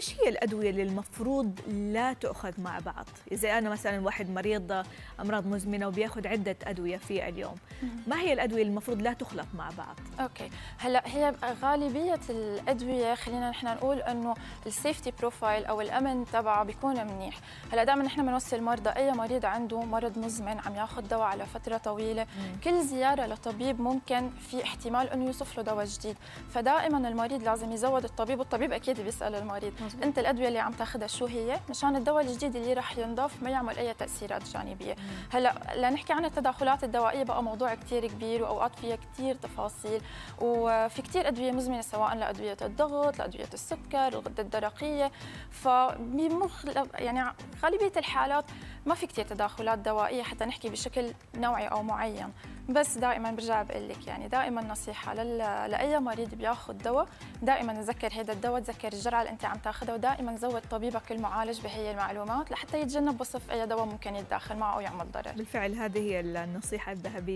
إيش هي الأدوية اللي المفروض لا تؤخذ مع بعض؟ إذا أنا مثلا واحد مريض أمراض مزمنة وبياخذ عدة أدوية في اليوم ما هي الأدوية اللي المفروض لا تخلط مع بعض؟ Okay. هلأ هي غالبية الأدوية خلينا نحن نقول إنه ال safety profile أو الأمن تبعه بيكون منيح. هلأ دائما نحن بنوصي المرضى أي مريض عنده مرض مزمن عم ياخذ دواء على فترة طويلة. مم. كل زيارة لطبيب ممكن في احتمال إنه يوصف له دواء جديد. فدائما المريض لازم يزود الطبيب والطبيب أكيد بيسأل المريض. مزبوط. انت الأدوية اللي عم تاخذها شو هي؟ مشان الدواء الجديد اللي راح ينضاف ما يعمل أي تأثيرات جانبية. مم. هلأ لنحكي عن التداخلات الدوائية بقى موضوع كثير كبير وأوقات فيها كثير تفاصيل. وفي كثير أدوية مزمنة سواء لأدوية الضغط لأدوية السكر الغدة الدرقية. فبمخ يعني غالبية الحالات ما في كثير تداخلات دوائية حتى نحكي بشكل نوعي أو معين. بس دائما برجع بقول لك يعني دائما نصيحة لل... لأي مريض بياخذ دواء دائما تذكر هذا الدواء تذكر الجرعة اللي أنت عم تاخذها ودائما زود طبيبك المعالج بهي المعلومات لحتى يتجنب وصف أي دواء ممكن يتداخل معه أو يعمل ضرر. بالفعل هذه هي النصيحة الذهبية.